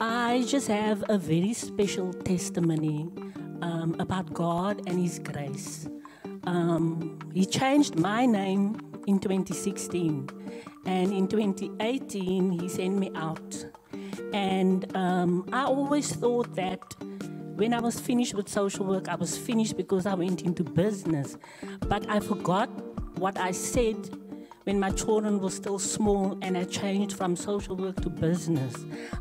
I just have a very special testimony um, about God and His grace. Um, he changed my name in 2016, and in 2018, He sent me out. And um, I always thought that when I was finished with social work, I was finished because I went into business. But I forgot what I said when my children were still small and I changed from social work to business.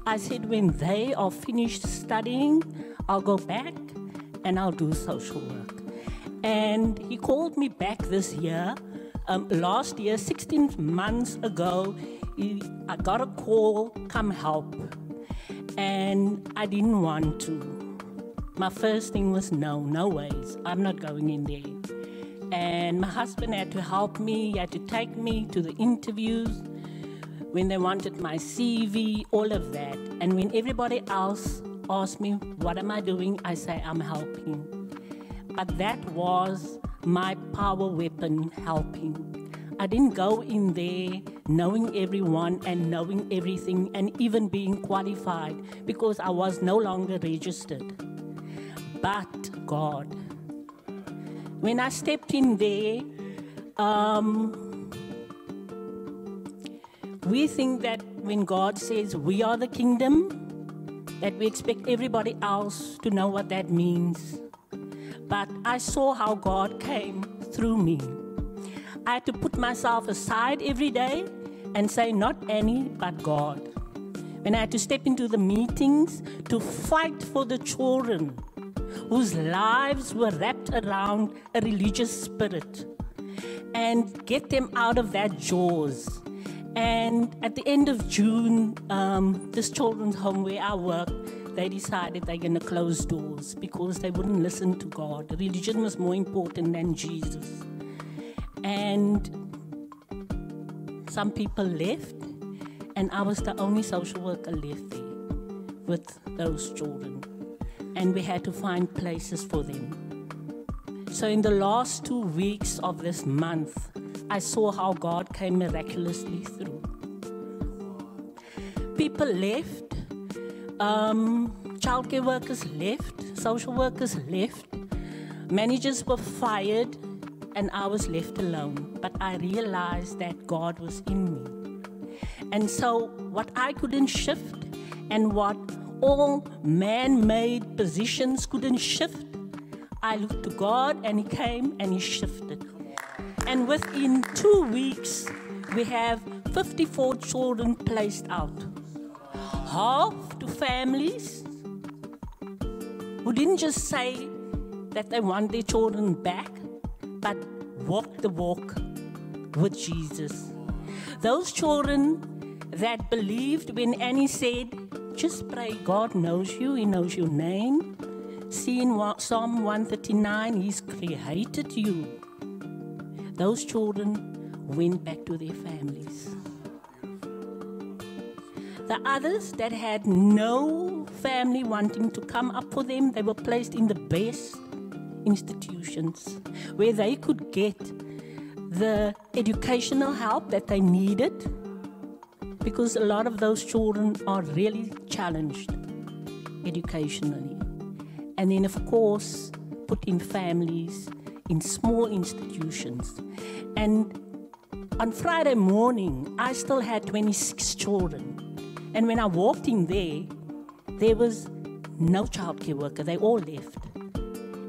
I said, when they are finished studying, I'll go back and I'll do social work. And he called me back this year. Um, last year, 16 months ago, he, I got a call, come help. And I didn't want to. My first thing was no, no ways. I'm not going in there. And my husband had to help me, he had to take me to the interviews when they wanted my CV, all of that. And when everybody else asked me, What am I doing? I say, I'm helping. But that was my power weapon, helping. I didn't go in there knowing everyone and knowing everything and even being qualified because I was no longer registered. But God when I stepped in there, um, we think that when God says we are the kingdom, that we expect everybody else to know what that means. But I saw how God came through me. I had to put myself aside every day and say, not Annie, but God. When I had to step into the meetings to fight for the children whose lives were wrapped around a religious spirit and get them out of that jaws. And at the end of June, um, this children's home where I work, they decided they're going to close doors because they wouldn't listen to God. Religion was more important than Jesus. And some people left, and I was the only social worker left there with those children and we had to find places for them. So, in the last two weeks of this month, I saw how God came miraculously through. People left, um, childcare workers left, social workers left, managers were fired, and I was left alone. But I realized that God was in me. And so, what I couldn't shift and what all man made positions couldn't shift. I looked to God and He came and He shifted. And within two weeks, we have 54 children placed out. Half to families who didn't just say that they want their children back, but walk the walk with Jesus. Those children that believed when Annie said, just pray. God knows you, He knows your name. See in Psalm 139, He's created you. Those children went back to their families. The others that had no family wanting to come up for them, they were placed in the best institutions where they could get the educational help that they needed because a lot of those children are really challenged educationally. And then, of course, put in families, in small institutions. And on Friday morning, I still had 26 children. And when I walked in there, there was no childcare worker. They all left.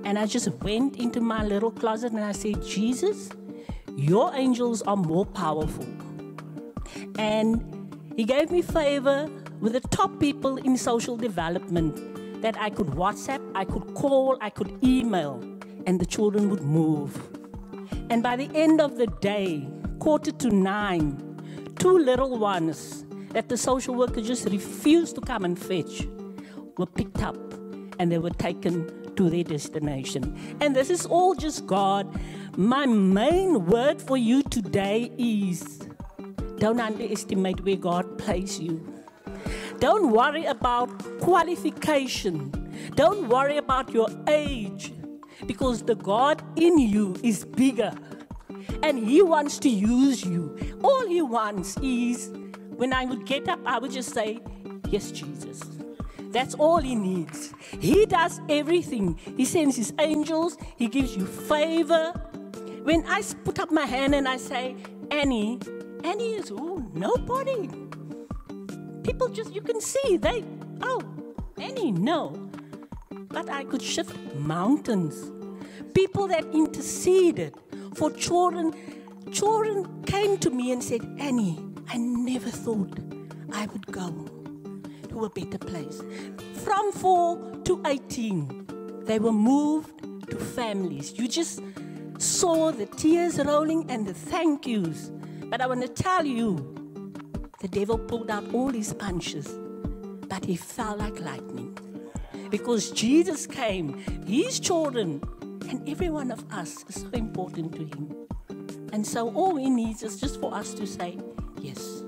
And I just went into my little closet and I said, Jesus, your angels are more powerful. And he gave me favor with the top people in social development that I could WhatsApp, I could call, I could email, and the children would move. And by the end of the day, quarter to nine, two little ones that the social worker just refused to come and fetch were picked up and they were taken to their destination. And this is all just God. My main word for you today is don't underestimate where God placed you. Don't worry about qualification. Don't worry about your age because the God in you is bigger and He wants to use you. All He wants is when I would get up, I would just say, Yes, Jesus. That's all he needs. He does everything. He sends his angels, he gives you favor. When I put up my hand and I say, Annie, Annie is who? Nobody. People just, you can see, they, oh, Annie, no. But I could shift mountains. People that interceded for children, children came to me and said, Annie, I never thought I would go to a better place. From 4 to 18, they were moved to families. You just saw the tears rolling and the thank yous. But I want to tell you, the devil pulled out all his punches, but he fell like lightning. Because Jesus came, his children, and every one of us is so important to him. And so all he needs is just for us to say, Yes.